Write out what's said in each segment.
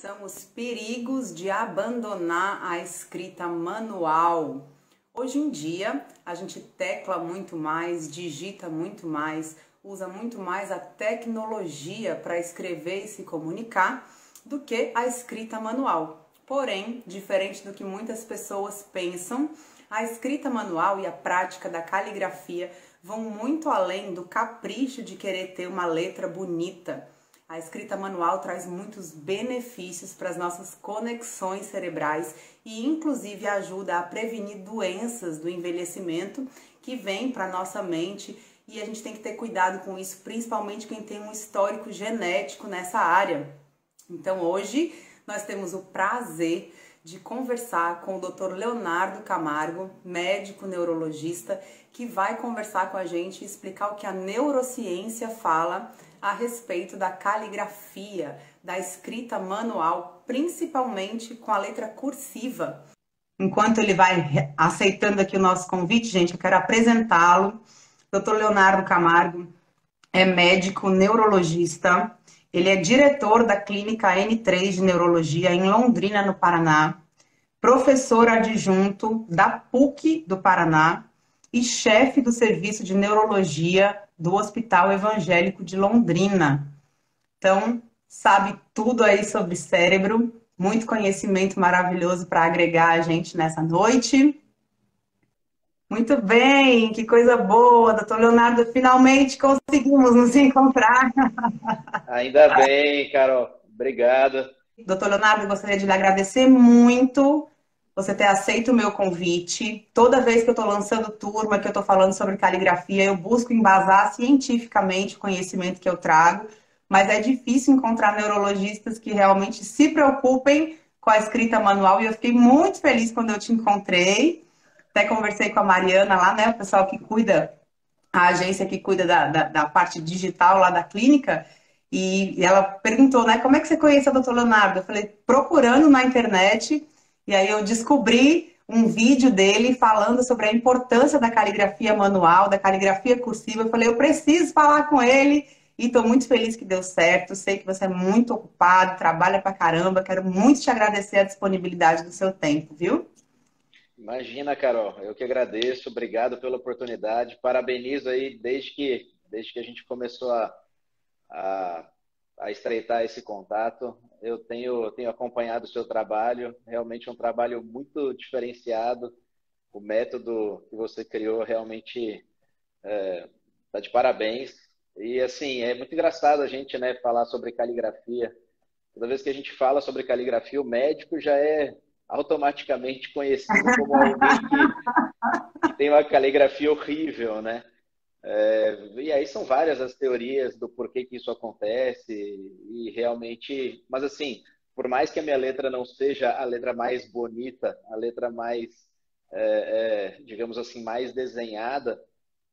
São os perigos de abandonar a escrita manual. Hoje em dia, a gente tecla muito mais, digita muito mais, usa muito mais a tecnologia para escrever e se comunicar do que a escrita manual. Porém, diferente do que muitas pessoas pensam, a escrita manual e a prática da caligrafia vão muito além do capricho de querer ter uma letra bonita. A escrita manual traz muitos benefícios para as nossas conexões cerebrais e, inclusive, ajuda a prevenir doenças do envelhecimento que vêm para a nossa mente. E a gente tem que ter cuidado com isso, principalmente quem tem um histórico genético nessa área. Então, hoje nós temos o prazer de conversar com o Dr. Leonardo Camargo, médico neurologista, que vai conversar com a gente e explicar o que a neurociência fala a respeito da caligrafia, da escrita manual, principalmente com a letra cursiva. Enquanto ele vai aceitando aqui o nosso convite, gente, eu quero apresentá-lo. Dr. Leonardo Camargo é médico neurologista. Ele é diretor da clínica N3 de Neurologia em Londrina, no Paraná, professor adjunto da PUC do Paraná e chefe do serviço de neurologia do Hospital Evangélico de Londrina. Então, sabe tudo aí sobre cérebro, muito conhecimento maravilhoso para agregar a gente nessa noite. Muito bem, que coisa boa, doutor Leonardo. Finalmente conseguimos nos encontrar. Ainda bem, Carol. Obrigado. Doutor Leonardo, gostaria de lhe agradecer muito você ter aceito o meu convite. Toda vez que eu estou lançando turma, que eu estou falando sobre caligrafia, eu busco embasar cientificamente o conhecimento que eu trago, mas é difícil encontrar neurologistas que realmente se preocupem com a escrita manual e eu fiquei muito feliz quando eu te encontrei. Até conversei com a Mariana lá, né, o pessoal que cuida, a agência que cuida da, da, da parte digital lá da clínica, e, ela perguntou, né, como é que você conhece a doutor Leonardo? Eu falei, procurando na internet, e aí eu descobri um vídeo dele falando sobre a importância da caligrafia manual, da caligrafia cursiva. Eu falei, eu preciso falar com ele e estou muito feliz que deu certo. Sei que você é muito ocupado, trabalha pra caramba. Quero muito te agradecer a disponibilidade do seu tempo, viu? Imagina, Carol. Eu que agradeço. Obrigado pela oportunidade. Parabenizo aí desde que, desde que a gente começou a, a a estreitar esse contato. Eu tenho, tenho acompanhado o seu trabalho, realmente é um trabalho muito diferenciado. O método que você criou realmente está é, tá de parabéns. E assim, é muito engraçado a gente né, falar sobre caligrafia. Toda vez que a gente fala sobre caligrafia, o médico já é automaticamente conhecido como alguém que, que tem uma caligrafia horrível, né? É, e aí são várias as teorias do porquê que isso acontece e realmente, mas assim, por mais que a minha letra não seja a letra mais bonita, a letra mais, é, é, digamos assim, mais desenhada,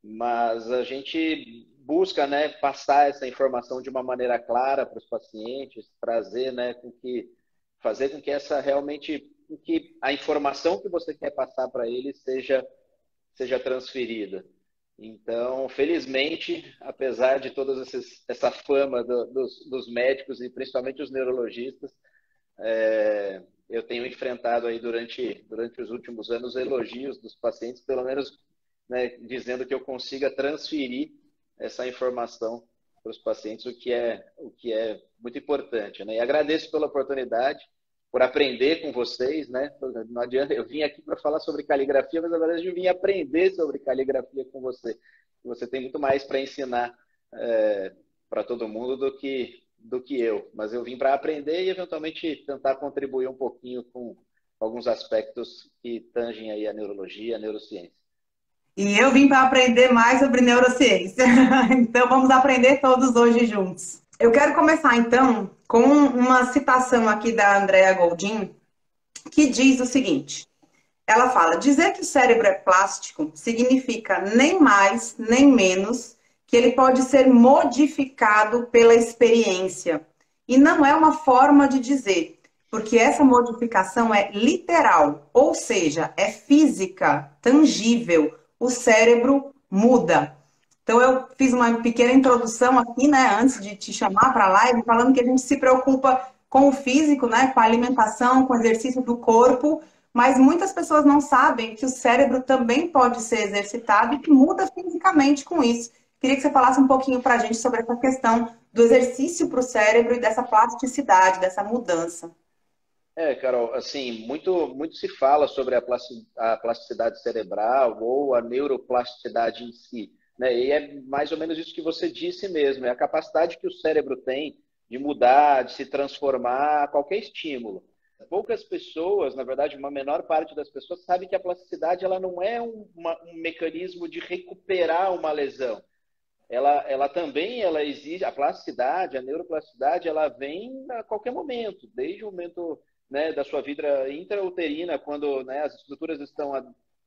mas a gente busca, né, passar essa informação de uma maneira clara para os pacientes, trazer, né, com que fazer com que essa realmente, que a informação que você quer passar para eles seja seja transferida. Então, felizmente, apesar de toda essa fama do, dos, dos, médicos e principalmente os neurologistas, é, eu tenho enfrentado aí durante, durante os últimos anos elogios dos pacientes, pelo menos né, dizendo que eu consiga transferir essa informação para os pacientes, o que é, o que é muito importante. Né? E agradeço pela oportunidade por aprender com vocês, né? Não adianta, eu vim aqui para falar sobre caligrafia, mas na verdade eu vim aprender sobre caligrafia com você. Você tem muito mais para ensinar é, para todo mundo do que do que eu, mas eu vim para aprender e eventualmente tentar contribuir um pouquinho com alguns aspectos que tangem aí a neurologia, a neurociência. E eu vim para aprender mais sobre neurociência. então vamos aprender todos hoje juntos. Eu quero começar então com uma citação aqui da Andrea Goldin, que diz o seguinte: ela fala, dizer que o cérebro é plástico significa nem mais nem menos que ele pode ser modificado pela experiência. E não é uma forma de dizer, porque essa modificação é literal, ou seja, é física, tangível. O cérebro muda. Então, eu fiz uma pequena introdução aqui, né, antes de te chamar para a live, falando que a gente se preocupa com o físico, né, com a alimentação, com o exercício do corpo, mas muitas pessoas não sabem que o cérebro também pode ser exercitado e que muda fisicamente com isso. Queria que você falasse um pouquinho para a gente sobre essa questão do exercício para o cérebro e dessa plasticidade, dessa mudança. É, Carol, assim, muito, muito se fala sobre a plasticidade cerebral ou a neuroplasticidade em si. Né? E é mais ou menos isso que você disse mesmo, é a capacidade que o cérebro tem de mudar, de se transformar a qualquer estímulo. Poucas pessoas, na verdade, uma menor parte das pessoas sabe que a plasticidade ela não é um, uma, um mecanismo de recuperar uma lesão. Ela, ela também ela exige a plasticidade, a neuroplasticidade, ela vem a qualquer momento, desde o momento né, da sua vida intrauterina, quando né, as estruturas estão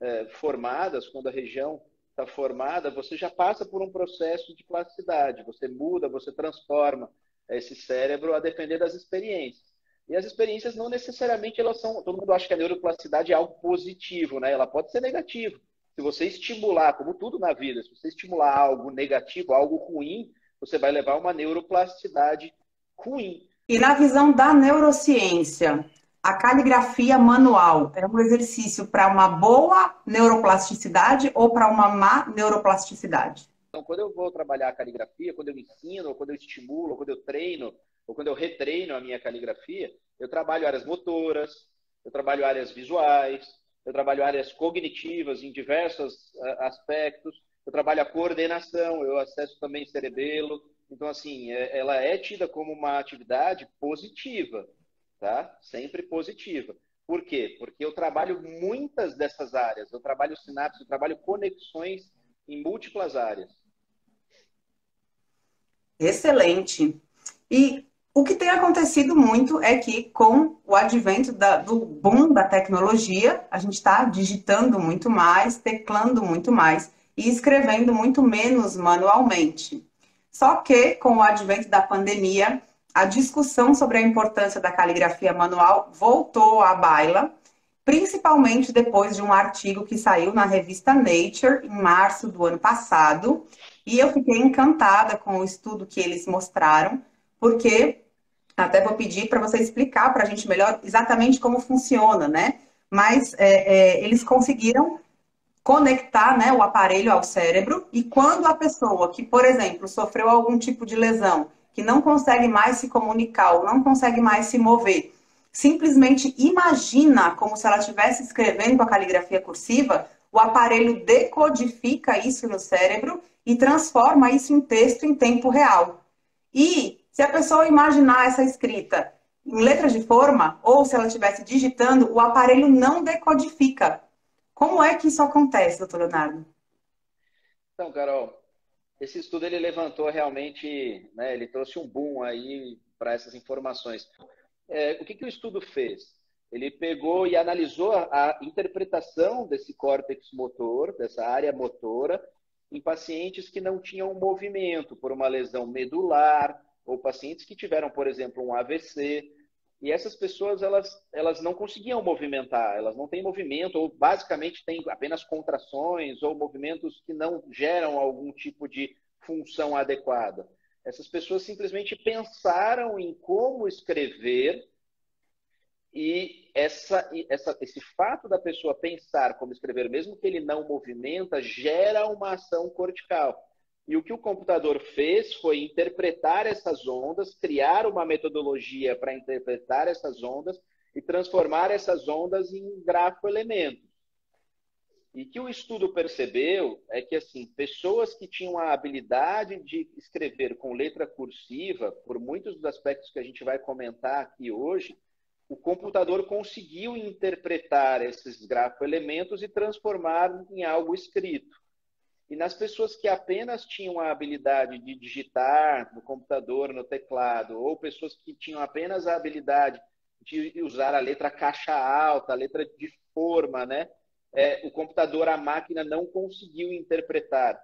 é, formadas, quando a região está formada, você já passa por um processo de plasticidade. Você muda, você transforma esse cérebro a depender das experiências. E as experiências não necessariamente elas são. Todo mundo acha que a neuroplasticidade é algo positivo, né? Ela pode ser negativa. Se você estimular, como tudo na vida, se você estimular algo negativo, algo ruim, você vai levar uma neuroplasticidade ruim. E na visão da neurociência, a caligrafia manual é um exercício para uma boa neuroplasticidade ou para uma má neuroplasticidade? Então, quando eu vou trabalhar a caligrafia, quando eu ensino, quando eu estimulo, quando eu treino, ou quando eu retreino a minha caligrafia, eu trabalho áreas motoras, eu trabalho áreas visuais, eu trabalho áreas cognitivas em diversos uh, aspectos, eu trabalho a coordenação, eu acesso também cerebelo, então, assim, é, ela é tida como uma atividade positiva, tá? Sempre positiva. Por quê? Porque eu trabalho muitas dessas áreas. Eu trabalho sinapses, eu trabalho conexões em múltiplas áreas. Excelente. E o que tem acontecido muito é que, com o advento da, do boom da tecnologia, a gente está digitando muito mais, teclando muito mais e escrevendo muito menos manualmente. Só que, com o advento da pandemia, a discussão sobre a importância da caligrafia manual voltou à baila, principalmente depois de um artigo que saiu na revista Nature em março do ano passado. E eu fiquei encantada com o estudo que eles mostraram, porque até vou pedir para você explicar para a gente melhor exatamente como funciona, né? Mas é, é, eles conseguiram conectar né, o aparelho ao cérebro e quando a pessoa que, por exemplo, sofreu algum tipo de lesão, que não consegue mais se comunicar ou não consegue mais se mover, simplesmente imagina como se ela estivesse escrevendo com a caligrafia cursiva, o aparelho decodifica isso no cérebro e transforma isso em texto em tempo real. E se a pessoa imaginar essa escrita em letra de forma, ou se ela estivesse digitando, o aparelho não decodifica. Como é que isso acontece, doutor Leonardo? Então, Carol, esse estudo ele levantou realmente, né, ele trouxe um boom aí para essas informações. É, o que, que o estudo fez? Ele pegou e analisou a, a interpretação desse córtex motor, dessa área motora, em pacientes que não tinham movimento por uma lesão medular, ou pacientes que tiveram, por exemplo, um AVC, e essas pessoas, elas, elas não conseguiam movimentar, elas não têm movimento, ou basicamente têm apenas contrações, ou movimentos que não geram algum tipo de função adequada. Essas pessoas simplesmente pensaram em como escrever, e essa, essa, esse fato da pessoa pensar como escrever, mesmo que ele não movimenta, gera uma ação cortical. E o que o computador fez foi interpretar essas ondas, criar uma metodologia para interpretar essas ondas e transformar essas ondas em grafoelementos. E que o estudo percebeu é que assim, pessoas que tinham a habilidade de escrever com letra cursiva, por muitos dos aspectos que a gente vai comentar aqui hoje, o computador conseguiu interpretar esses grafoelementos e transformar em algo escrito. E nas pessoas que apenas tinham a habilidade de digitar no computador, no teclado, ou pessoas que tinham apenas a habilidade de usar a letra caixa alta, a letra de forma, né? É, o computador, a máquina não conseguiu interpretar.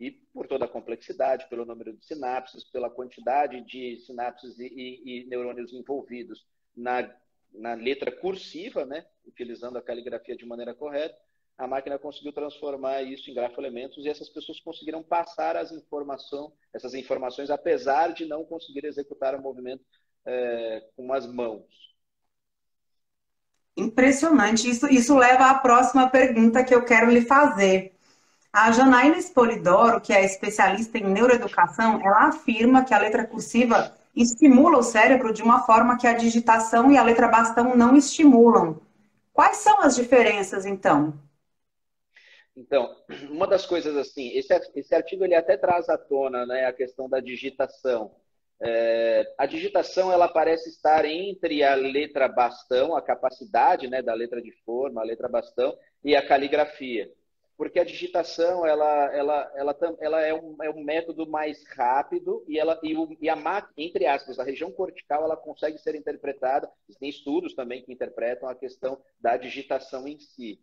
E por toda a complexidade, pelo número de sinapses, pela quantidade de sinapses e, e, e neurônios envolvidos na, na letra cursiva, né? utilizando a caligrafia de maneira correta, a máquina conseguiu transformar isso em grafoelementos e essas pessoas conseguiram passar as informação, essas informações, apesar de não conseguir executar o movimento é, com as mãos. Impressionante. Isso, isso leva à próxima pergunta que eu quero lhe fazer. A Janaína Espolidoro, que é especialista em neuroeducação, ela afirma que a letra cursiva estimula o cérebro de uma forma que a digitação e a letra bastão não estimulam. Quais são as diferenças, então? Então, uma das coisas assim, esse, esse artigo ele até traz à tona né, a questão da digitação. É, a digitação ela parece estar entre a letra bastão, a capacidade né, da letra de forma, a letra bastão, e a caligrafia. Porque a digitação ela, ela, ela, ela é, um, é um método mais rápido e, ela, e, o, e a entre aspas, a região cortical ela consegue ser interpretada. Tem estudos também que interpretam a questão da digitação em si.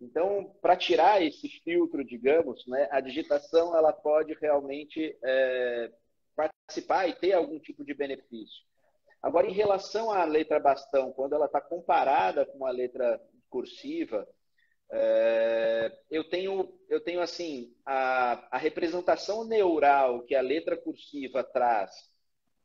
Então, para tirar esse filtro, digamos, né, a digitação ela pode realmente é, participar e ter algum tipo de benefício. Agora, em relação à letra bastão, quando ela está comparada com a letra cursiva, é, eu tenho, eu tenho assim a, a representação neural que a letra cursiva traz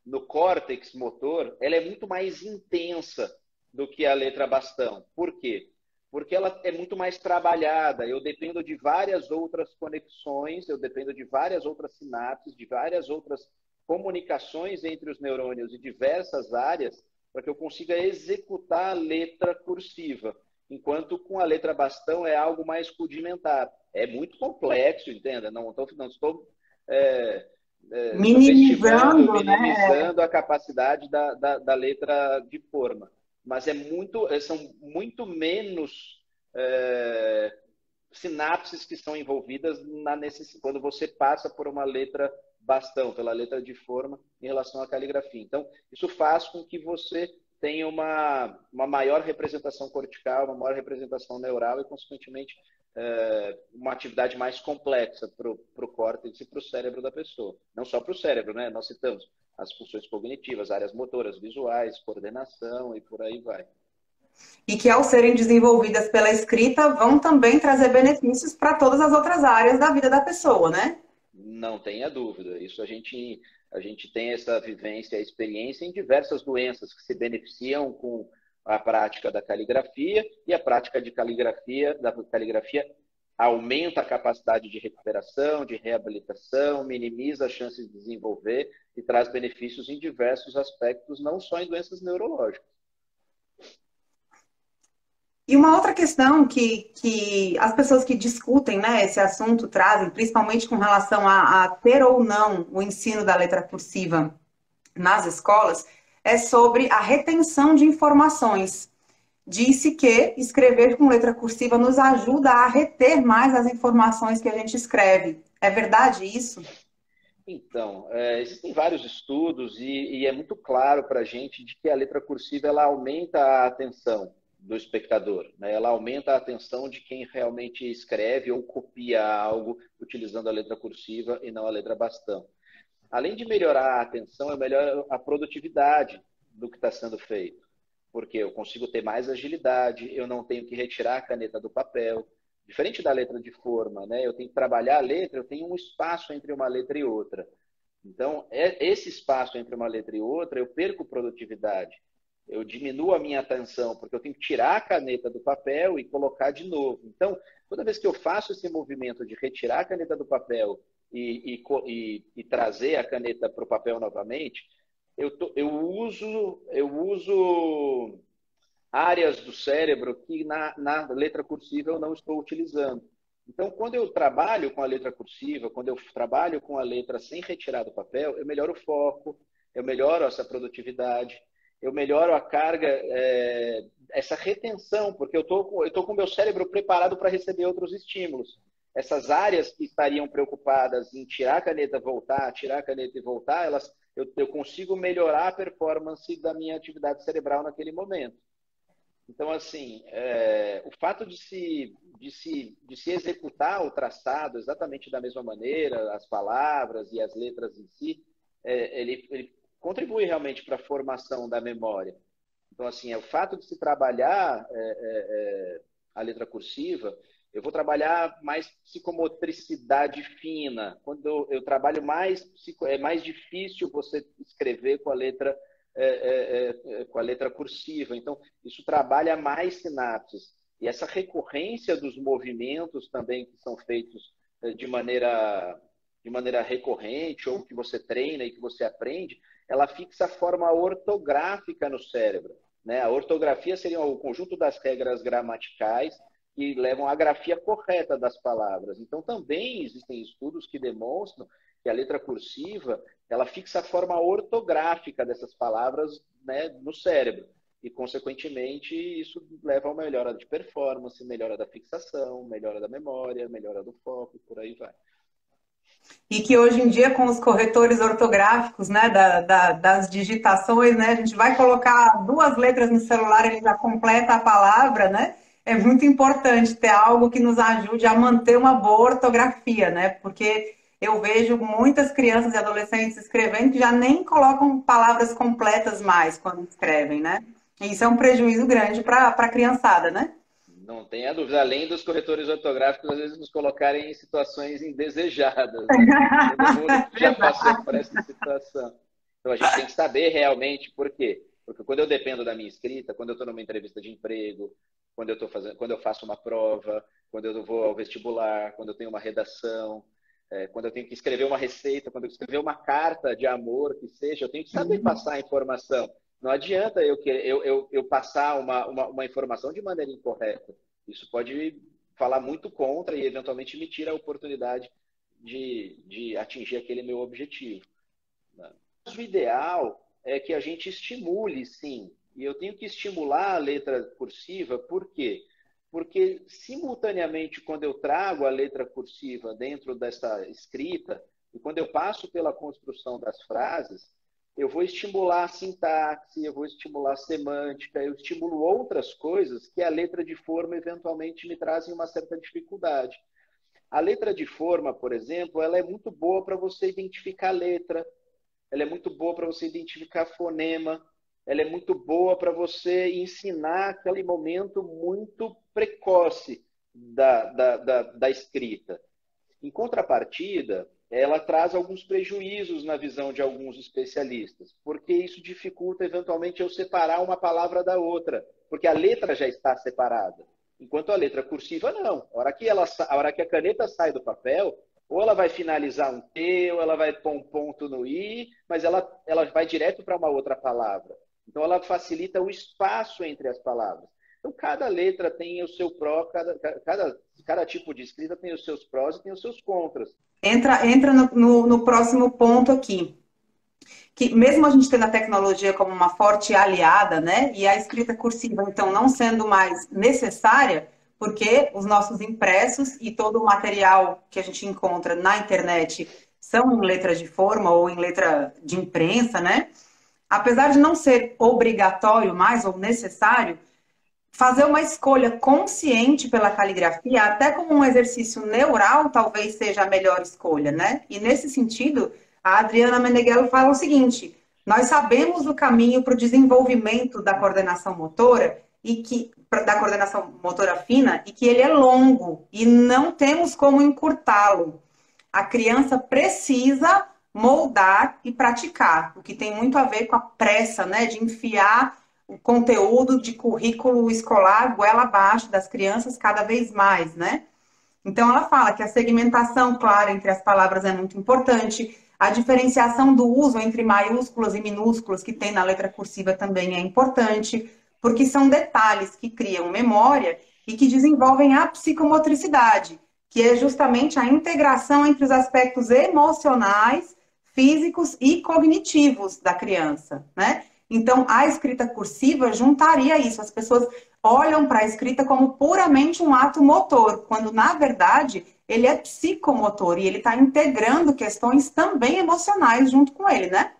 no córtex motor, ela é muito mais intensa do que a letra bastão. Por quê? Porque ela é muito mais trabalhada. Eu dependo de várias outras conexões, eu dependo de várias outras sinapses, de várias outras comunicações entre os neurônios e diversas áreas para que eu consiga executar a letra cursiva. Enquanto com a letra bastão é algo mais rudimentar. É muito complexo, entenda? Não estou, não estou é, é, minimizando, minimizando né? a capacidade da, da, da letra de forma mas é muito, eh, são muito menos é, sinapses que são envolvidas na quando você passa por uma letra bastão, pela letra de forma em relação à caligrafia. Então, isso faz com que você tenha uma, uma maior representação cortical, uma maior representação neural e, consequentemente, uma atividade mais complexa para o córtex e para o cérebro da pessoa. Não só para o cérebro, né? Nós citamos as funções cognitivas, áreas motoras, visuais, coordenação e por aí vai. E que, ao serem desenvolvidas pela escrita, vão também trazer benefícios para todas as outras áreas da vida da pessoa, né? Não tenha dúvida. Isso a gente, a gente tem essa vivência, a experiência em diversas doenças que se beneficiam com a prática da caligrafia e a prática de caligrafia, da caligrafia aumenta a capacidade de recuperação, de reabilitação, minimiza as chances de desenvolver e traz benefícios em diversos aspectos, não só em doenças neurológicas. E uma outra questão que, que as pessoas que discutem né, esse assunto trazem, principalmente com relação a, a ter ou não o ensino da letra cursiva nas escolas, é sobre a retenção de informações disse que escrever com letra cursiva nos ajuda a reter mais as informações que a gente escreve. É verdade isso? Então, é, existem vários estudos e, e é muito claro para a gente de que a letra cursiva ela aumenta a atenção do espectador, né? ela aumenta a atenção de quem realmente escreve ou copia algo utilizando a letra cursiva e não a letra bastão. Além de melhorar a atenção, é melhor a produtividade do que está sendo feito porque eu consigo ter mais agilidade, eu não tenho que retirar a caneta do papel. Diferente da letra de forma, né? Eu tenho que trabalhar a letra, eu tenho um espaço entre uma letra e outra. Então, é, esse espaço entre uma letra e outra, eu perco produtividade. Eu diminuo a minha atenção, porque eu tenho que tirar a caneta do papel e colocar de novo. Então, toda vez que eu faço esse movimento de retirar a caneta do papel e, e, e, trazer a caneta para o papel novamente, eu, tô, eu, uso, eu uso áreas do cérebro que na, na letra cursiva eu não estou utilizando. Então, quando eu trabalho com a letra cursiva, quando eu trabalho com a letra sem retirar do papel, eu melhoro o foco, eu melhoro essa produtividade, eu melhoro a carga, é, essa retenção, porque eu tô, estou com o meu cérebro preparado para receber outros estímulos. Essas áreas que estariam preocupadas em tirar a caneta, voltar, tirar a caneta e voltar, elas eu, eu consigo melhorar a performance da minha atividade cerebral naquele momento. Então, assim, é, o fato de se, de, se, de se executar o traçado exatamente da mesma maneira, as palavras e as letras em si, é, ele, ele, contribui realmente para a formação da memória. Então, assim, é, o fato de se trabalhar é, é, é a letra cursiva eu vou trabalhar mais psicomotricidade fina. Quando eu, eu trabalho mais, é mais difícil você escrever com a letra é, é, é, com a letra cursiva. Então, isso trabalha mais sinapses. E essa recorrência dos movimentos também que são feitos é, de maneira, de maneira recorrente, ou que você treina e que você aprende, ela fixa a forma ortográfica no cérebro. Né? A ortografia seria o conjunto das regras gramaticais que levam à grafia correta das palavras. Então, também existem estudos que demonstram que a letra cursiva ela fixa a forma ortográfica dessas palavras né, no cérebro. E, consequentemente, isso leva a uma melhora de performance, melhora da fixação, melhora da memória, melhora do foco, por aí vai. E que hoje em dia, com os corretores ortográficos, né, da, da, das digitações, né, a gente vai colocar duas letras no celular, ele já completa a palavra, né? É muito importante ter algo que nos ajude a manter uma boa ortografia, né? Porque eu vejo muitas crianças e adolescentes escrevendo que já nem colocam palavras completas mais quando escrevem, né? E isso é um prejuízo grande para a criançada, né? Não tenha dúvida. Além dos corretores ortográficos, às vezes nos colocarem em situações indesejadas. Né? Todo mundo já passou por essa situação. Então a gente tem que saber realmente por quê. Porque quando eu dependo da minha escrita, quando eu estou numa entrevista de emprego, quando eu, tô fazendo, quando eu faço uma prova, quando eu vou ao vestibular, quando eu tenho uma redação, é, quando eu tenho que escrever uma receita, quando eu escrever uma carta de amor, que seja, eu tenho que saber uhum. passar a informação. Não adianta eu, eu, eu, eu passar uma, uma, uma, informação de maneira incorreta. Isso pode falar muito contra e, eventualmente, me tira a oportunidade de, de atingir aquele meu objetivo. Né? Mas o ideal é que a gente estimule, sim. E eu tenho que estimular a letra cursiva, por quê? Porque, simultaneamente, quando eu trago a letra cursiva dentro dessa escrita, e quando eu passo pela construção das frases, eu vou estimular a sintaxe, eu vou estimular a semântica, eu estimulo outras coisas que a letra de forma eventualmente me trazem uma certa dificuldade. A letra de forma, por exemplo, ela é muito boa para você identificar letra, ela é muito boa para você identificar fonema, ela é muito boa para você ensinar aquele momento muito precoce da, da, da, da escrita. Em contrapartida, ela traz alguns prejuízos na visão de alguns especialistas, porque isso dificulta eventualmente eu separar uma palavra da outra, porque a letra já está separada. Enquanto a letra cursiva não. A hora que, ela, a, hora que a caneta sai do papel, ou ela vai finalizar um T, ou ela vai pôr um ponto no I, mas ela, ela vai direto para uma outra palavra. Então, ela facilita o espaço entre as palavras. Então, cada letra tem o seu pró, cada, cada, cada tipo de escrita tem os seus prós e tem os seus contras. Entra, entra no, no, no próximo ponto aqui. Que mesmo a gente tendo a tecnologia como uma forte aliada, né? E a escrita cursiva, então, não sendo mais necessária, porque os nossos impressos e todo o material que a gente encontra na internet são em letra de forma ou em letra de imprensa, né? Apesar de não ser obrigatório mais ou necessário, fazer uma escolha consciente pela caligrafia, até como um exercício neural, talvez seja a melhor escolha, né? E nesse sentido, a Adriana Meneghello fala o seguinte: nós sabemos o caminho para o desenvolvimento da coordenação motora e que da coordenação motora fina e que ele é longo e não temos como encurtá-lo. A criança precisa moldar e praticar, o que tem muito a ver com a pressa, né, de enfiar o conteúdo de currículo escolar goela abaixo das crianças cada vez mais, né? Então ela fala que a segmentação clara entre as palavras é muito importante, a diferenciação do uso entre maiúsculas e minúsculas que tem na letra cursiva também é importante, porque são detalhes que criam memória e que desenvolvem a psicomotricidade, que é justamente a integração entre os aspectos emocionais físicos e cognitivos da criança, né? Então, a escrita cursiva juntaria isso. As pessoas olham para a escrita como puramente um ato motor, quando na verdade ele é psicomotor e ele está integrando questões também emocionais junto com ele, né?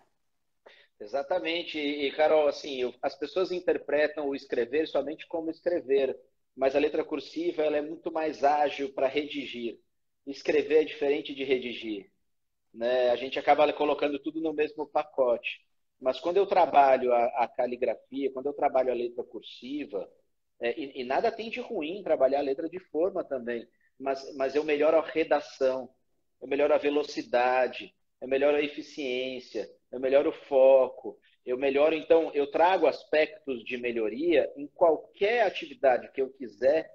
Exatamente. E, Carol, assim, as pessoas interpretam o escrever somente como escrever, mas a letra cursiva ela é muito mais ágil para redigir. Escrever é diferente de redigir né, a gente acaba colocando tudo no mesmo pacote. Mas quando eu trabalho a, a caligrafia, quando eu trabalho a letra cursiva, é, e, e, nada tem de ruim trabalhar a letra de forma também, mas, mas eu melhoro a redação, eu melhoro a velocidade, eu melhoro a eficiência, eu melhoro o foco, Eu melhoro, então, eu trago aspectos de melhoria em qualquer atividade que eu quiser,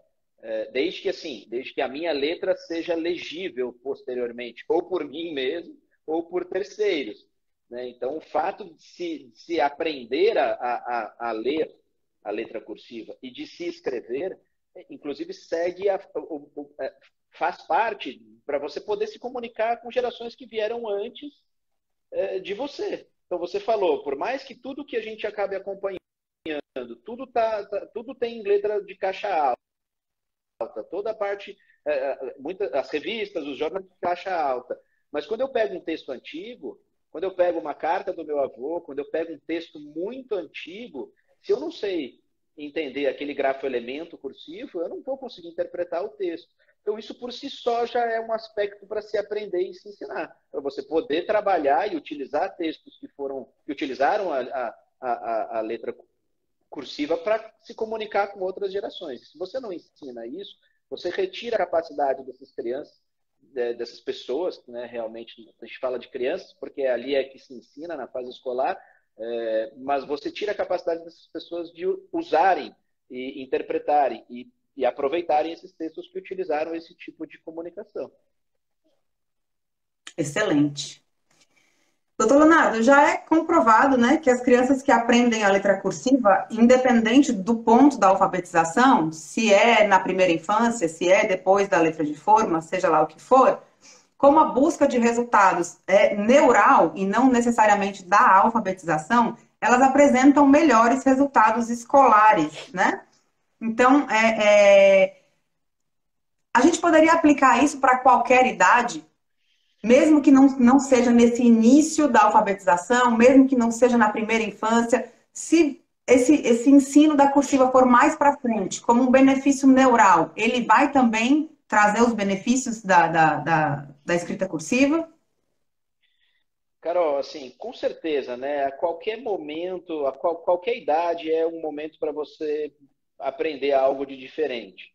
desde que assim, desde que a minha letra seja legível posteriormente, ou por mim mesmo, ou por terceiros. Né? Então, o fato de se, de se aprender a, a, a, ler a letra cursiva e de se escrever, inclusive segue a, é, faz parte para você poder se comunicar com gerações que vieram antes é, de você. Então você falou, por mais que tudo que a gente acabe acompanhando, tudo tá, tá tudo tem letra de caixa alta, toda a parte, é, é, muita, as revistas, os jornais de caixa alta. Mas quando eu pego um texto antigo, quando eu pego uma carta do meu avô, quando eu pego um texto muito antigo, se eu não sei entender aquele grafo elemento cursivo, eu não vou conseguir interpretar o texto. Então, isso por si só já é um aspecto para se aprender e se ensinar. Para você poder trabalhar e utilizar textos que foram que utilizaram a, a, a, a letra cursiva para se comunicar com outras gerações. Se você não ensina isso, você retira a capacidade dessas crianças, dessas pessoas, né, realmente, a gente fala de crianças, porque ali é que se ensina na fase escolar, é, mas você tira a capacidade dessas pessoas de usarem e interpretarem e e aproveitarem esses textos que utilizaram esse tipo de comunicação. Excelente. Doutor Leonardo, já é comprovado né, que as crianças que aprendem a letra cursiva, independente do ponto da alfabetização, se é na primeira infância, se é depois da letra de forma, seja lá o que for, como a busca de resultados é neural e não necessariamente da alfabetização, elas apresentam melhores resultados escolares, né? Então, é, é, a gente poderia aplicar isso para qualquer idade, mesmo que não, não seja nesse início da alfabetização, mesmo que não seja na primeira infância, se esse, esse ensino da cursiva for mais para frente, como um benefício neural, ele vai também trazer os benefícios da, da, da, da escrita cursiva? Carol, assim, com certeza, né? A qualquer momento, a qual, qualquer idade é um momento para você aprender algo de diferente.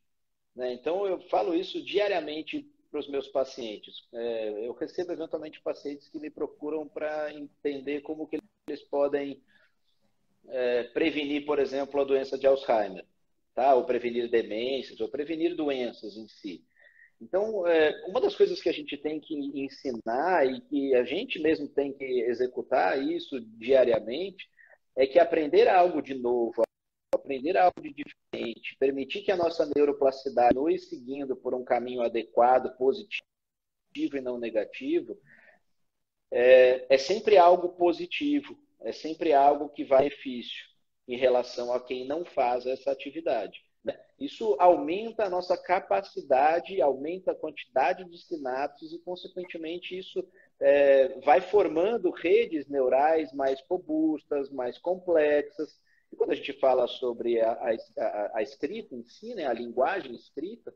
Né? Então, eu falo isso diariamente para os meus pacientes. É, eu recebo eventualmente pacientes que me procuram para entender como que eles podem é, prevenir, por exemplo, a doença de Alzheimer, tá? ou prevenir demências, ou prevenir doenças em si. Então, é, uma das coisas que a gente tem que ensinar e que a gente mesmo tem que executar isso diariamente é que aprender algo de novo, aprender algo de diferente, permitir que a nossa neuroplasticidade continue seguindo por um caminho adequado, positivo e não negativo, é, é sempre algo positivo, é sempre algo que vai benefício em relação a quem não faz essa atividade. Né? Isso aumenta a nossa capacidade, aumenta a quantidade de sinapses e, consequentemente, isso é, vai formando redes neurais mais robustas, mais complexas, e quando a gente fala sobre a, a, a escrita em si, né, a linguagem escrita,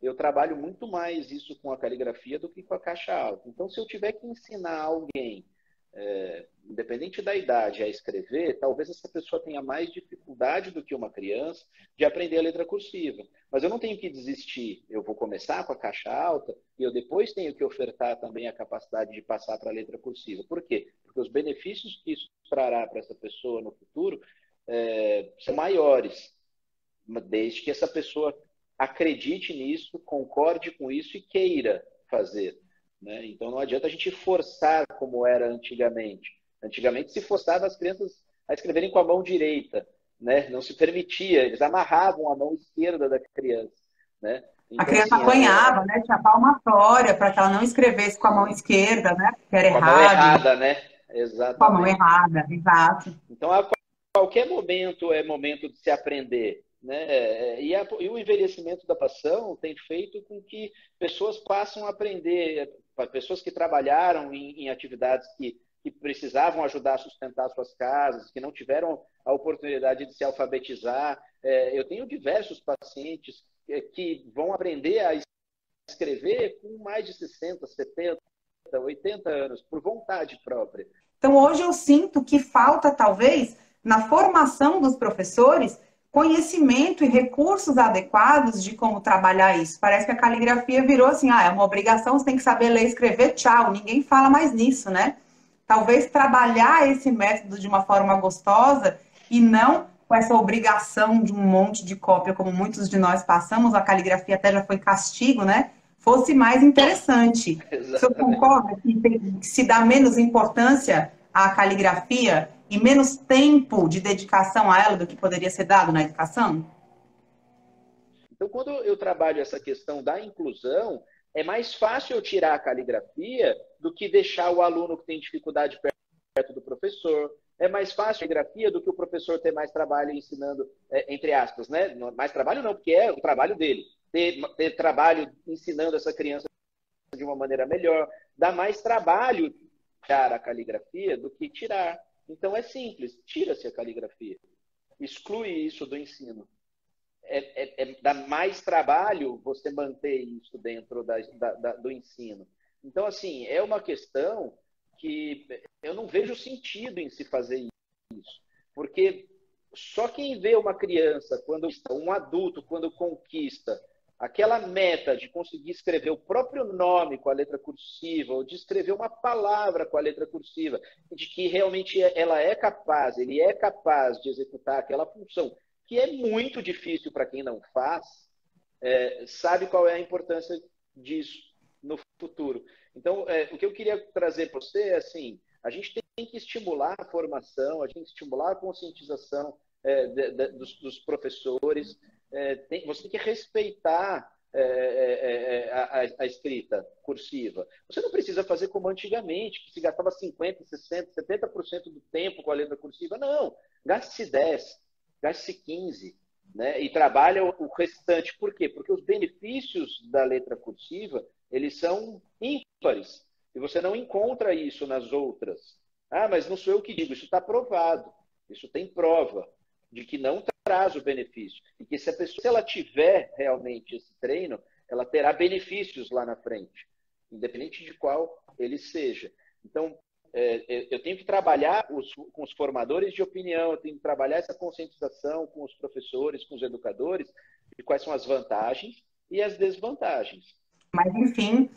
eu trabalho muito mais isso com a caligrafia do que com a caixa alta. Então, se eu tiver que ensinar alguém, é, independente da idade, a escrever, talvez essa pessoa tenha mais dificuldade do que uma criança de aprender a letra cursiva. Mas eu não tenho que desistir. Eu vou começar com a caixa alta e eu depois tenho que ofertar também a capacidade de passar para a letra cursiva. Por quê? Porque os benefícios que isso trará para essa pessoa no futuro é, são maiores, desde que essa pessoa acredite nisso, concorde com isso e queira fazer. Né? Então não adianta a gente forçar como era antigamente. Antigamente se forçava as crianças a escreverem com a mão direita, né? Não se permitia, eles amarravam a mão esquerda da criança, né? Então, a criança assim, apanhava, ela... né? Tinha palmatória para que ela não escrevesse com a mão esquerda, né? Que era com errado. a mão errada, né? Exatamente. Com a mão errada, exato. Então, a qualquer momento é momento de se aprender. Né? E, a, e, o envelhecimento da paixão tem feito com que pessoas passem a aprender, pessoas que trabalharam em, em atividades que, que, precisavam ajudar a sustentar suas casas, que não tiveram a oportunidade de se alfabetizar. É, eu tenho diversos pacientes que, que vão aprender a escrever com mais de 60, 70, 80 anos, por vontade própria. Então, hoje eu sinto que falta, talvez, na formação dos professores conhecimento e recursos adequados de como trabalhar isso. Parece que a caligrafia virou assim, ah, é uma obrigação, você tem que saber ler e escrever, tchau, ninguém fala mais nisso, né? talvez trabalhar esse método de uma forma gostosa e não com essa obrigação de um monte de cópia, como muitos de nós passamos, a caligrafia até já foi castigo, né? Fosse mais interessante. Exatamente. O senhor concorda que, que se dá menos importância à caligrafia e menos tempo de dedicação a ela do que poderia ser dado na educação? Então, quando eu trabalho essa questão da inclusão, é mais fácil eu tirar a caligrafia do que deixar o aluno que tem dificuldade perto do professor. É mais fácil a caligrafia do que o professor ter mais trabalho ensinando, é, entre aspas, né? Mais trabalho não, porque é o trabalho dele. Ter, ter trabalho ensinando essa criança de uma maneira melhor. Dá mais trabalho tirar a caligrafia do que tirar. Então é simples, tira-se a caligrafia. Exclui isso do ensino é, é, é, dá mais trabalho você manter isso dentro da, da, da, do ensino. Então, assim, é uma questão que eu não vejo sentido em se fazer isso. Porque só quem vê uma criança, quando um adulto, quando conquista aquela meta de conseguir escrever o próprio nome com a letra cursiva, ou de escrever uma palavra com a letra cursiva, de que realmente ela é capaz, ele é capaz de executar aquela função que é muito difícil para quem não faz, é, sabe qual é a importância disso no futuro. Então, é, o que eu queria trazer para você é assim: a gente tem que estimular a formação, a gente tem que estimular a conscientização é, de, de, dos, dos, professores. É, tem, você tem que respeitar é, é, a, a, escrita cursiva. Você não precisa fazer como antigamente, que se gastava 50%, 60%, 70% do tempo com a letra cursiva. Não, gaste 10%, gaste 15, né? E trabalha o restante. Por quê? Porque os benefícios da letra cursiva, eles são ímpares. E você não encontra isso nas outras. Ah, mas não sou eu que digo, isso está provado. Isso tem prova de que não traz o benefício. E que se a pessoa se ela tiver realmente esse treino, ela terá benefícios lá na frente, independente de qual ele seja. Então, é, é, eu tenho que trabalhar os, com os formadores de opinião, eu tenho que trabalhar essa conscientização com os professores, com os educadores, de quais são as vantagens e as desvantagens. Mas, enfim,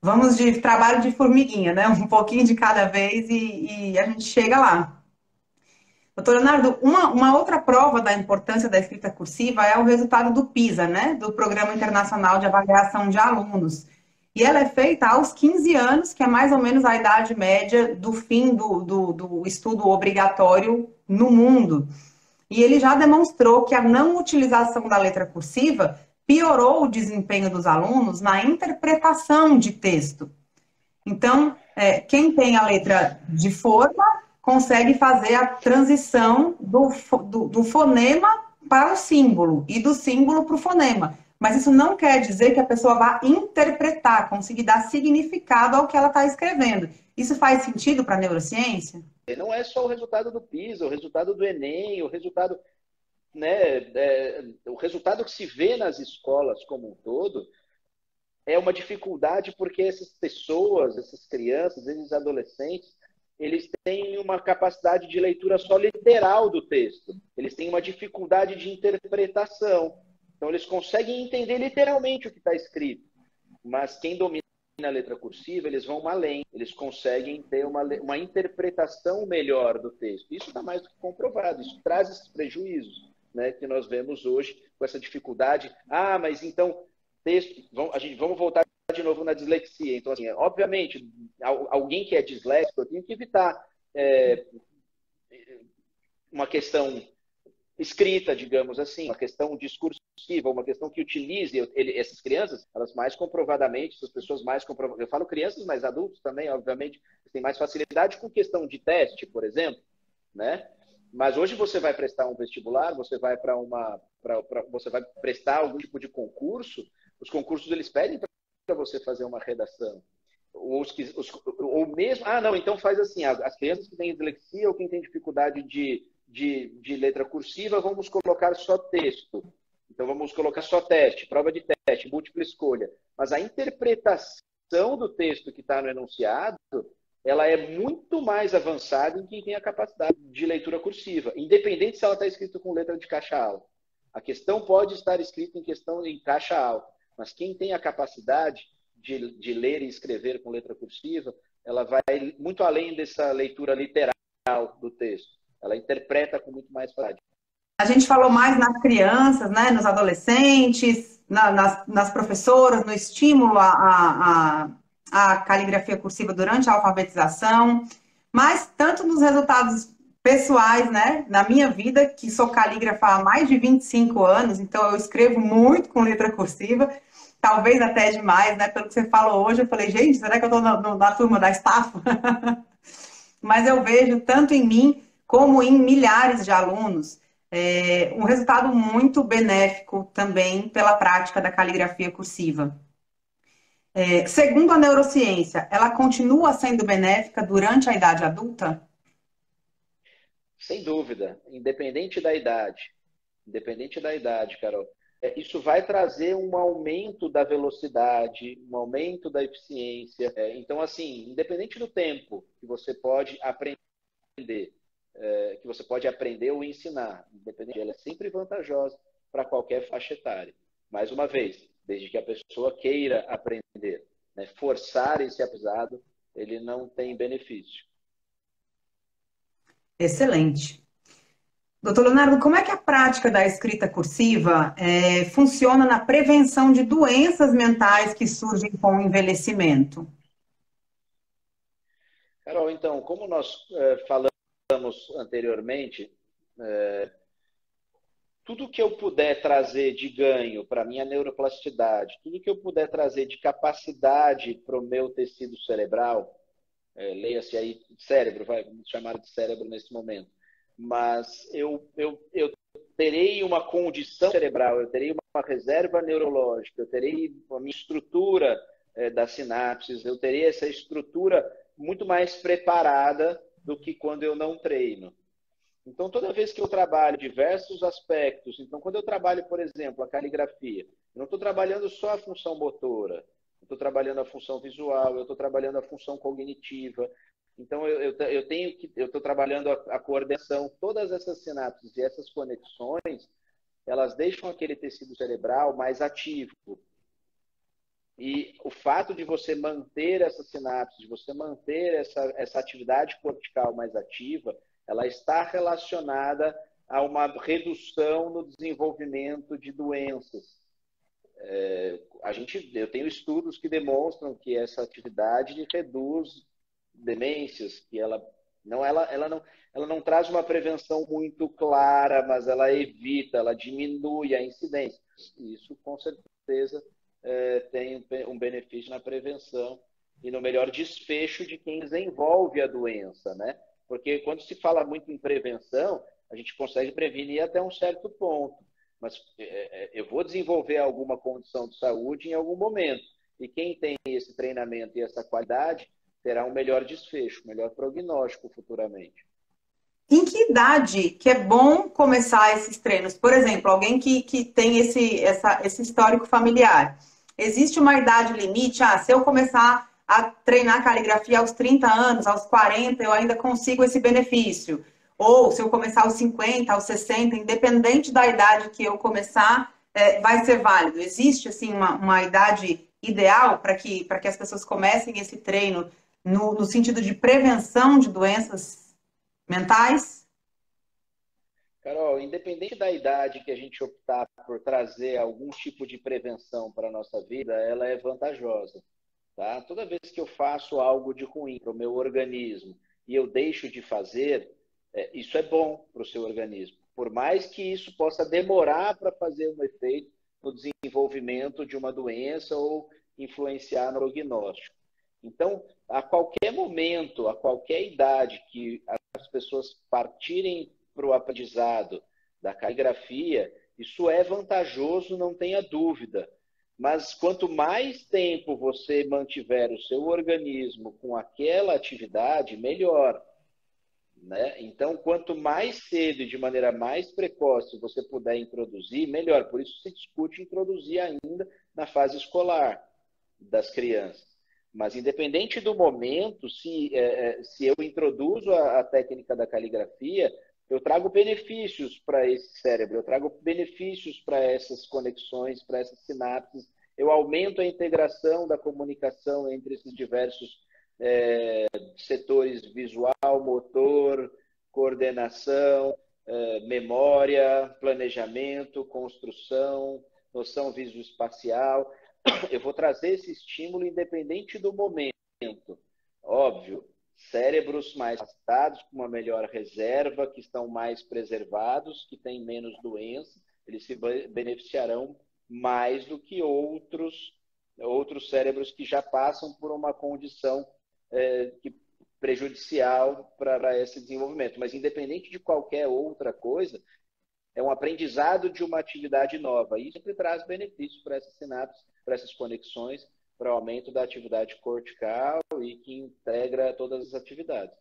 vamos de trabalho de formiguinha, né? Um pouquinho de cada vez e, e a gente chega lá. Doutor Leonardo, uma, uma, outra prova da importância da escrita cursiva é o resultado do PISA, né? Do Programa Internacional de Avaliação de Alunos. E ela é feita aos 15 anos, que é mais ou menos a idade média do fim do, do, do estudo obrigatório no mundo. E ele já demonstrou que a não utilização da letra cursiva piorou o desempenho dos alunos na interpretação de texto. Então, é, quem tem a letra de forma consegue fazer a transição do, do, do fonema para o símbolo e do símbolo para o fonema. Mas isso não quer dizer que a pessoa vá interpretar, conseguir dar significado ao que ela está escrevendo. Isso faz sentido para a neurociência? Não é só o resultado do PISA, o resultado do Enem, o resultado, né, é, o resultado que se vê nas escolas como um todo é uma dificuldade porque essas pessoas, essas crianças, esses adolescentes, eles têm uma capacidade de leitura só literal do texto. Eles têm uma dificuldade de interpretação. Então, eles conseguem entender literalmente o que está escrito. Mas quem domina a letra cursiva, eles vão além. Eles conseguem ter uma, uma interpretação melhor do texto. Isso está mais do que comprovado. Isso traz esses prejuízos né, que nós vemos hoje com essa dificuldade. Ah, mas então, texto. Vamos, a gente, vamos voltar de novo na dislexia. Então, assim, obviamente, alguém que é disléxico, tenho que evitar é, uma questão escrita, digamos assim, uma questão discursiva, uma questão que utilize ele, essas crianças, elas mais comprovadamente, essas pessoas mais comprovadamente, eu falo crianças, mas adultos também, obviamente, têm mais facilidade com questão de teste, por exemplo, né? Mas hoje você vai prestar um vestibular, você vai para uma, pra, pra, você vai prestar algum tipo de concurso, os concursos eles pedem para você fazer uma redação. Ou, os, os, ou mesmo, ah, não, então faz assim, as crianças que têm dislexia ou quem tem dificuldade de de, de letra cursiva, vamos colocar só texto. Então, vamos colocar só teste, prova de teste, múltipla escolha. Mas a interpretação do texto que está no enunciado, ela é muito mais avançada em quem tem a capacidade de leitura cursiva, independente se ela está escrita com letra de caixa alta. A questão pode estar escrita em questão em caixa alta, mas quem tem a capacidade de, de ler e escrever com letra cursiva, ela vai muito além dessa leitura literal do texto. Ela interpreta com muito mais prática. A gente falou mais nas crianças, né, nos adolescentes, na, nas, nas, professoras, no estímulo à, à, à caligrafia cursiva durante a alfabetização, mas tanto nos resultados pessoais, né? Na minha vida, que sou calígrafa há mais de 25 anos, então eu escrevo muito com letra cursiva, talvez até demais, né? Pelo que você falou hoje, eu falei, gente, será que eu estou na, na, turma da estafa? Mas eu vejo tanto em mim como em milhares de alunos é, um resultado muito benéfico também pela prática da caligrafia cursiva. É, segundo a neurociência, ela continua sendo benéfica durante a idade adulta? Sem dúvida, independente da idade. Independente da idade, Carol. É, isso vai trazer um aumento da velocidade, um aumento da eficiência. É, então, assim, independente do tempo que você pode aprender, é, que você pode aprender ou ensinar, independente, ela é sempre vantajosa para qualquer faixa etária. Mais uma vez, desde que a pessoa queira aprender, né? forçar esse aprendizado, ele não tem benefício. Excelente. Doutor Leonardo, como é que a prática da escrita cursiva é, funciona na prevenção de doenças mentais que surgem com o envelhecimento? Carol, então, como nós é, falamos anteriormente, é, tudo que eu puder trazer de ganho para a minha neuroplasticidade, tudo que eu puder trazer de capacidade para o meu tecido cerebral, é, leia-se aí cérebro, vai chamar de cérebro nesse momento, mas eu, eu, eu terei uma condição cerebral, eu terei uma reserva neurológica, eu terei a minha estrutura é, das sinapses, eu terei essa estrutura muito mais preparada do que quando eu não treino. Então, toda vez que eu trabalho diversos aspectos, então, quando eu trabalho, por exemplo, a caligrafia, eu não estou trabalhando só a função motora, estou trabalhando a função visual, eu estou trabalhando a função cognitiva. Então, eu, eu, eu tenho que, eu estou trabalhando a, a, coordenação, todas essas sinapses e essas conexões, elas deixam aquele tecido cerebral mais ativo. E o fato de você manter essas sinapses, de você manter essa, essa atividade cortical mais ativa, ela está relacionada a uma redução no desenvolvimento de doenças. É, a gente, eu tenho estudos que demonstram que essa atividade reduz demências, que ela não, ela, ela não, ela não traz uma prevenção muito clara, mas ela evita, ela diminui a incidência. Isso, com certeza, é, tem um benefício na prevenção e no melhor desfecho de quem desenvolve a doença, né? Porque quando se fala muito em prevenção, a gente consegue prevenir até um certo ponto mas é, é, eu vou desenvolver alguma condição de saúde em algum momento. E quem tem esse treinamento e essa qualidade terá um melhor desfecho, melhor prognóstico futuramente. Em que idade que é bom começar esses treinos? Por exemplo, alguém que, que tem esse, essa, esse histórico familiar. Existe uma idade limite? Ah, se eu começar a treinar caligrafia aos 30 anos, aos 40, eu ainda consigo esse benefício. Ou se eu começar aos 50, aos 60, independente da idade que eu começar, é, vai ser válido. Existe, assim, uma, uma idade ideal para que, que as pessoas comecem esse treino no, no sentido de prevenção de doenças mentais? Carol, independente da idade que a gente optar por trazer algum tipo de prevenção para a nossa vida, ela é vantajosa. Tá? Toda vez que eu faço algo de ruim para o meu organismo e eu deixo de fazer, é, isso é bom para o seu organismo. Por mais que isso possa demorar para fazer um efeito no desenvolvimento de uma doença ou influenciar no prognóstico. Então, a qualquer momento, a qualquer idade que as pessoas partirem para o aprendizado da caligrafia, isso é vantajoso, não tenha dúvida. Mas quanto mais tempo você mantiver o seu organismo com aquela atividade, melhor. Né? Então, quanto mais cedo e de maneira mais precoce você puder introduzir, melhor. Por isso se discute introduzir ainda na fase escolar das crianças. Mas, independente do momento, se, é, é se eu introduzo a, a técnica da caligrafia, eu trago benefícios para esse cérebro, eu trago benefícios para essas conexões, para essas sinapses, eu aumento a integração da comunicação entre esses diversos é, setores visual, motor, coordenação, é, memória, planejamento, construção, noção visoespacial. Eu vou trazer esse estímulo independente do momento. Óbvio, cérebros mais capacitados, com uma melhor reserva, que estão mais preservados, que têm menos doença, eles se beneficiarão mais do que outros outros cérebros que já passam por uma condição é, prejudicial para esse desenvolvimento. Mas independente de qualquer outra coisa, é um aprendizado de uma atividade nova. E isso sempre traz benefícios para essas sinapses, para essas conexões, para o aumento da atividade cortical e que integra todas as atividades.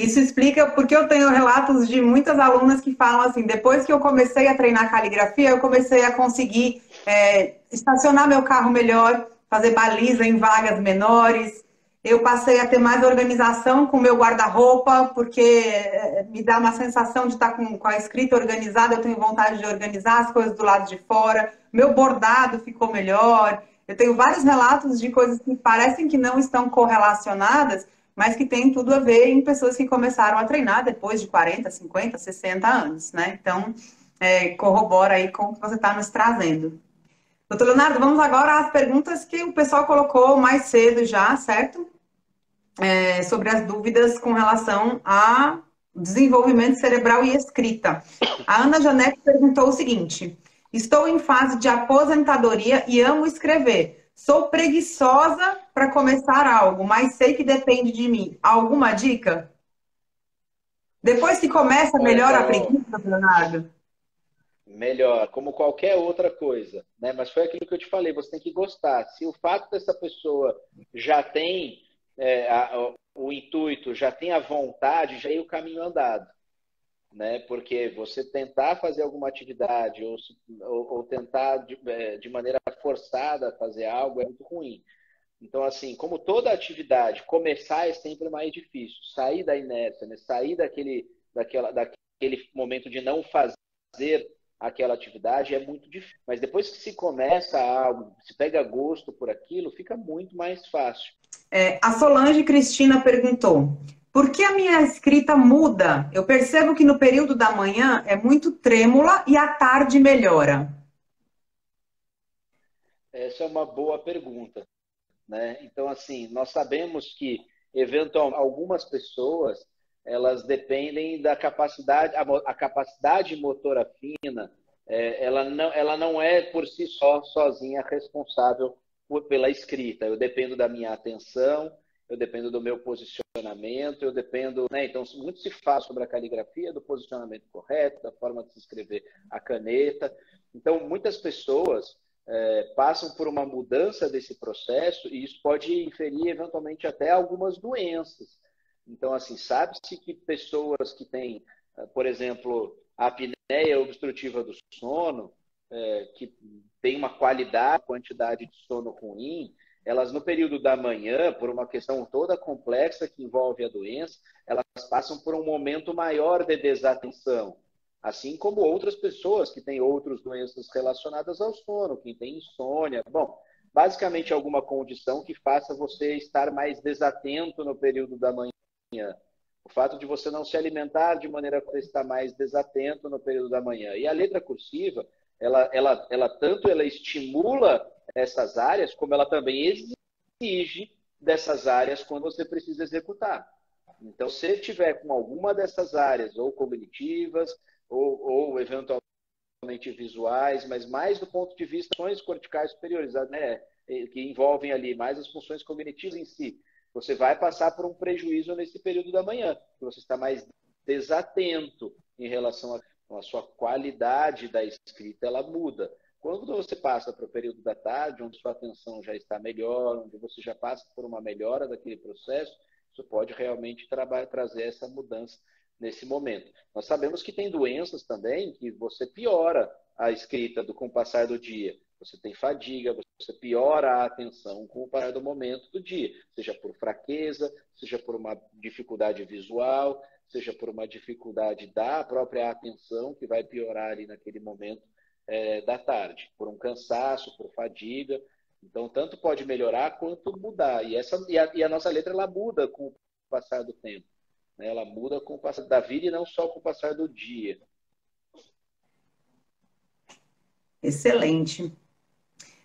Isso explica porque eu tenho relatos de muitas alunas que falam assim: depois que eu comecei a treinar caligrafia, eu comecei a conseguir é, estacionar meu carro melhor, fazer baliza em vagas menores. Eu passei a ter mais organização com o meu guarda-roupa, porque é, me dá uma sensação de estar com, com a escrita organizada, eu tenho vontade de organizar as coisas do lado de fora. Meu bordado ficou melhor. Eu tenho vários relatos de coisas que parecem que não estão correlacionadas, mas que tem tudo a ver em pessoas que começaram a treinar depois de 40, 50, 60 anos, né? Então, é, corrobora aí com o que você está nos trazendo. Doutor Leonardo, vamos agora às perguntas que o pessoal colocou mais cedo já, certo? É, sobre as dúvidas com relação a desenvolvimento cerebral e escrita. A Ana Janete perguntou o seguinte: Estou em fase de aposentadoria e amo escrever. Sou preguiçosa para começar algo, mas sei que depende de mim. Alguma dica? Depois que começa, melhora a preguiça, Leonardo? Melhor, como qualquer outra coisa. Né? Mas foi aquilo que eu te falei, você tem que gostar. Se o fato dessa pessoa já tem é, a, o intuito, já tem a vontade, já é o caminho andado né? Porque você tentar fazer alguma atividade ou, ou, ou tentar de, é, de, maneira forçada fazer algo é muito ruim. Então, assim, como toda atividade, começar é sempre mais difícil. Sair da inércia, né? sair daquele, daquela, daquele momento de não fazer aquela atividade é muito difícil. Mas depois que se começa algo, se pega gosto por aquilo, fica muito mais fácil. É, a Solange Cristina perguntou: por que a minha escrita muda? Eu percebo que no período da manhã é muito trêmula e à tarde melhora. Essa é uma boa pergunta. Né? Então, assim, nós sabemos que, eventualmente, algumas pessoas elas dependem da capacidade, a, a capacidade motora fina, é, ela, não, ela não é por si só, sozinha, responsável por, pela escrita. Eu dependo da minha atenção, eu dependo do meu posicionamento, eu dependo. Né? Então, muito se fala sobre a caligrafia, do posicionamento correto, da forma de se escrever a caneta. Então, muitas pessoas é, passam por uma mudança desse processo e isso pode inferir, eventualmente, até algumas doenças. Então, assim, sabe-se que pessoas que têm, por exemplo, a apneia obstrutiva do sono, é, que tem uma qualidade, quantidade de sono ruim, elas no período da manhã, por uma questão toda complexa que envolve a doença, elas passam por um momento maior de desatenção, assim como outras pessoas que têm outras doenças relacionadas ao sono, quem tem insônia, bom, basicamente alguma condição que faça você estar mais desatento no período da manhã. O fato de você não se alimentar de maneira que está mais desatento no período da manhã. E a letra cursiva, ela, ela, ela tanto ela estimula essas áreas, como ela também exige dessas áreas quando você precisa executar. Então, se tiver com alguma dessas áreas, ou cognitivas, ou, ou eventualmente visuais, mas mais do ponto de vista funções corticais superiores, né, que envolvem ali mais as funções cognitivas em si, você vai passar por um prejuízo nesse período da manhã, que você está mais desatento em relação à sua qualidade da escrita, ela muda. Quando você passa para o período da tarde, onde sua atenção já está melhor, onde você já passa por uma melhora daquele processo, isso pode realmente trazer essa mudança nesse momento. Nós sabemos que tem doenças também que você piora a escrita do, com o passar do dia. Você tem fadiga, você piora a atenção com o passar do momento do dia, seja por fraqueza, seja por uma dificuldade visual, seja por uma dificuldade da própria atenção, que vai piorar ali naquele momento é, da tarde, por um cansaço, por fadiga. Então, tanto pode melhorar quanto mudar. E, essa, e, a, e a nossa letra ela muda com o passar do tempo. Né? Ela muda com o passar da vida e não só com o passar do dia. Excelente.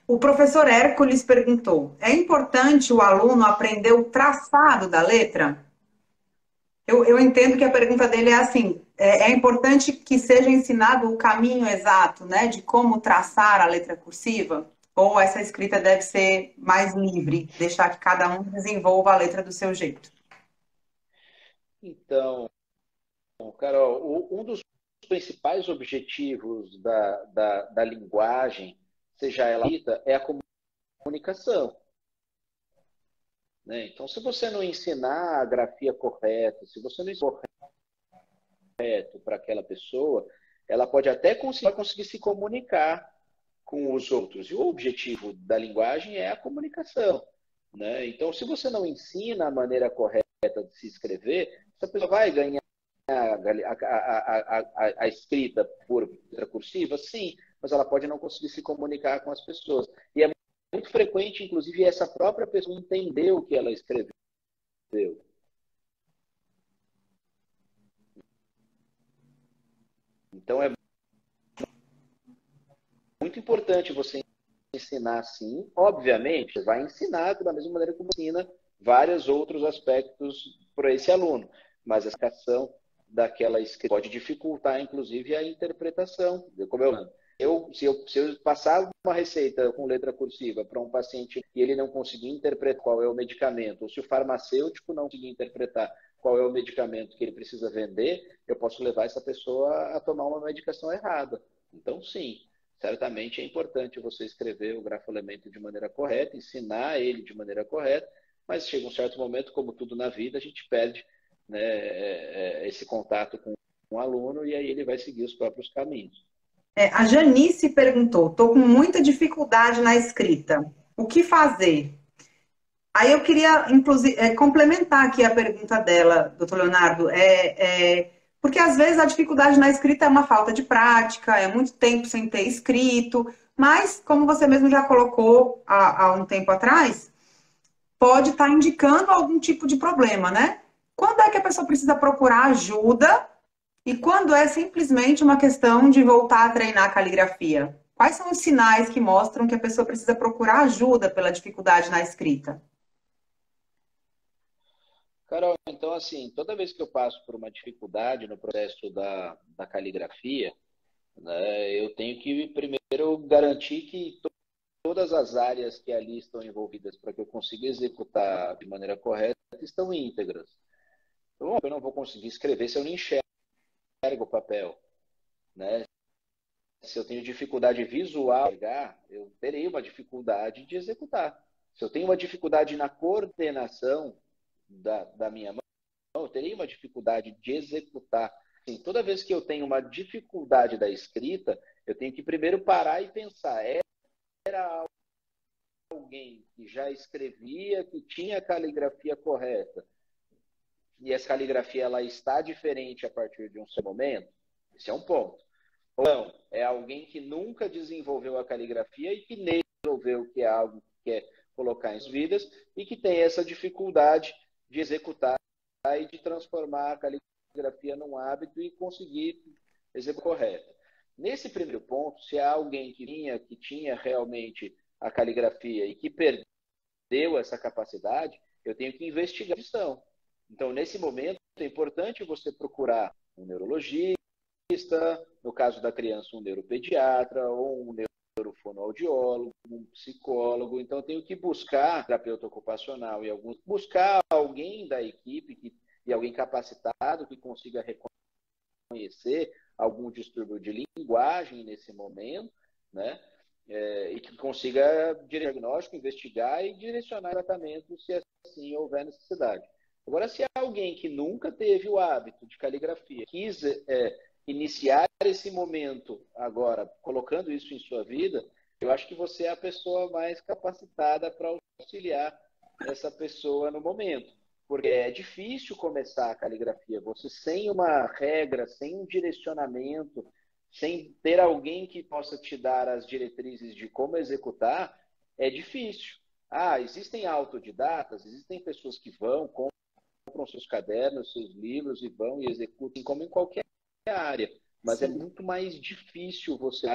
O professor Hércules perguntou: é importante o aluno aprender o traçado da letra? Eu, eu entendo que a pergunta dele é assim: é, é, importante que seja ensinado o caminho exato, né, de como traçar a letra cursiva? Ou essa escrita deve ser mais livre, deixar que cada um desenvolva a letra do seu jeito? Então, Carol, um dos principais objetivos da, da, da linguagem, seja ela dita, é a comunicação. Né? Então, se você não ensinar a grafia correta, se você não ensinar correto para aquela pessoa, ela pode até conseguir, conseguir se comunicar com os outros. E o objetivo da linguagem é a comunicação. Né? Então, se você não ensina a maneira correta de se escrever, essa pessoa vai ganhar a, a, a, a, escrita por letra cursiva? Sim, mas ela pode não conseguir se comunicar com as pessoas. E é muito frequente, inclusive, essa própria pessoa entender o que ela escreveu. Então é muito importante você ensinar sim. Obviamente, vai ensinar da mesma maneira como ensina vários outros aspectos para esse aluno. Mas a educação daquela escrita pode dificultar, inclusive, a interpretação. Como eu eu, se, eu, se eu passar uma receita com letra cursiva para um paciente e ele não conseguir interpretar qual é o medicamento, ou se o farmacêutico não conseguir interpretar qual é o medicamento que ele precisa vender, eu posso levar essa pessoa a tomar uma medicação errada. Então, sim, certamente é importante você escrever o grafolemento de maneira correta, ensinar ele de maneira correta, mas chega um certo momento, como tudo na vida, a gente perde né, é, é, esse contato com o aluno e aí ele vai seguir os próprios caminhos. É, a Janice perguntou: estou com muita dificuldade na escrita. O que fazer? Aí eu queria, inclusive, é, complementar aqui a pergunta dela, doutor Leonardo. É, é, porque às vezes a dificuldade na escrita é uma falta de prática, é muito tempo sem ter escrito, mas, como você mesmo já colocou há, há um tempo atrás, pode estar tá indicando algum tipo de problema, né? Quando é que a pessoa precisa procurar ajuda e quando é simplesmente uma questão de voltar a treinar a caligrafia? Quais são os sinais que mostram que a pessoa precisa procurar ajuda pela dificuldade na escrita? Carol, então assim, toda vez que eu passo por uma dificuldade no processo da, da caligrafia, né, eu tenho que primeiro garantir que to todas as áreas que ali estão envolvidas para que eu consiga executar de maneira correta estão íntegras. Então, eu não vou conseguir escrever se eu não enxergo enxergo o papel. Né? Se eu tenho dificuldade visual, eu terei uma dificuldade de executar. Se eu tenho uma dificuldade na coordenação da, da minha mão, eu terei uma dificuldade de executar. Assim, toda vez que eu tenho uma dificuldade da escrita, eu tenho que primeiro parar e pensar: era alguém que já escrevia, que tinha a caligrafia correta, e essa caligrafia ela está diferente a partir de um certo momento, esse é um ponto. Ou não, é alguém que nunca desenvolveu a caligrafia e que nem resolveu que é algo que quer colocar em vidas e que tem essa dificuldade de executar e de transformar a caligrafia num hábito e conseguir executar correto. Nesse primeiro ponto, se há alguém que tinha, que tinha realmente a caligrafia e que perdeu essa capacidade, eu tenho que investigar a questão. Então, nesse momento, é importante você procurar um neurologista, no caso da criança, um neuropediatra ou um neurofonoaudiólogo, um psicólogo. Então, eu tenho que buscar terapeuta ocupacional e buscar alguém da equipe que, e alguém capacitado que consiga reconhecer algum distúrbio de linguagem nesse momento, né? É, e que consiga diagnóstico, investigar e direcionar tratamento se assim houver necessidade. Agora, se alguém que nunca teve o hábito de caligrafia quis é, iniciar esse momento agora, colocando isso em sua vida, eu acho que você é a pessoa mais capacitada para auxiliar essa pessoa no momento. Porque é difícil começar a caligrafia. Você sem uma regra, sem um direcionamento, sem ter alguém que possa te dar as diretrizes de como executar, é difícil. Ah, existem autodidatas, existem pessoas que vão, compram seus cadernos, seus livros e vão e executam como em qualquer área. Mas é Sim. é muito mais difícil você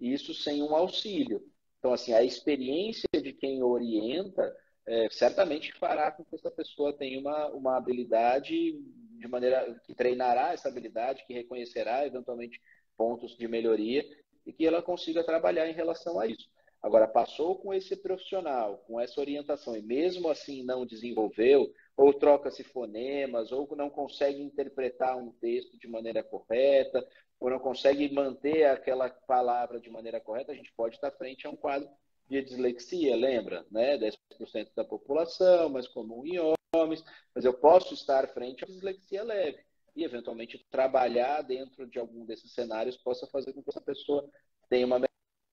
isso sem um auxílio. Então, assim, a experiência de quem orienta é, certamente fará com que essa pessoa tenha uma, uma habilidade de maneira que treinará essa habilidade, que reconhecerá eventualmente pontos de melhoria e que ela consiga trabalhar em relação a isso. Agora, passou com esse profissional, com essa orientação, e mesmo assim não desenvolveu, ou troca-se fonemas, ou não consegue interpretar um texto de maneira correta, ou não consegue manter aquela palavra de maneira correta, a gente pode estar frente a um quadro de dislexia, lembra? Né? 10% da população, mais comum em homens, mas eu posso estar frente a dislexia leve e, eventualmente, trabalhar dentro de algum desses cenários possa fazer com que essa pessoa tenha uma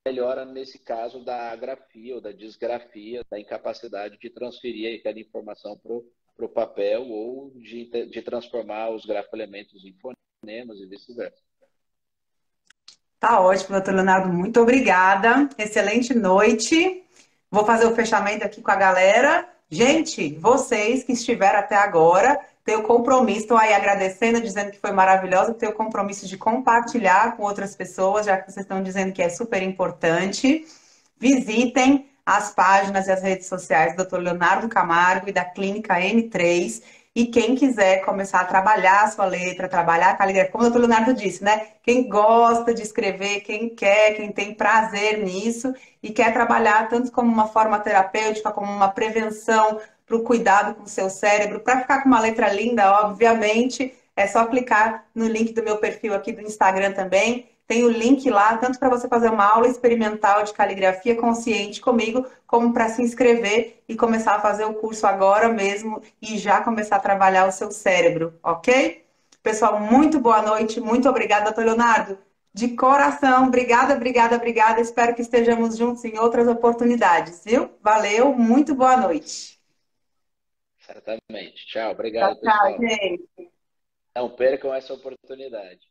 melhora, nesse caso, da agrafia ou da disgrafia, da incapacidade de transferir aquela informação para o papel ou de, de transformar os grafoelementos em fonemas e vice-versa. Tá ótimo, doutor Leonardo. Muito obrigada. Excelente noite. Vou fazer o fechamento aqui com a galera. Gente, vocês que estiveram até agora, tenho compromisso, estou aí agradecendo, dizendo que foi maravilhosa, tenho compromisso de compartilhar com outras pessoas, já que vocês estão dizendo que é super importante. Visitem as páginas e as redes sociais do Dr. Leonardo Camargo e da Clínica N3. E quem quiser começar a trabalhar a sua letra, trabalhar a caligrafia, como o doutor Leonardo disse, né? Quem gosta de escrever, quem quer, quem tem prazer nisso e quer trabalhar tanto como uma forma terapêutica, como uma prevenção para o cuidado com o seu cérebro, para ficar com uma letra linda, obviamente, é só clicar no link do meu perfil aqui do Instagram também tem o link lá, tanto para você fazer uma aula experimental de caligrafia consciente comigo, como para se inscrever e começar a fazer o curso agora mesmo e já começar a trabalhar o seu cérebro, ok? Pessoal, muito boa noite, muito obrigada, doutor Leonardo. De coração, obrigada, obrigada, obrigada. Espero que estejamos juntos em outras oportunidades, viu? Valeu, muito boa noite. Certamente. Tchau, obrigado, tchau, pessoal. Gente. Não percam essa oportunidade.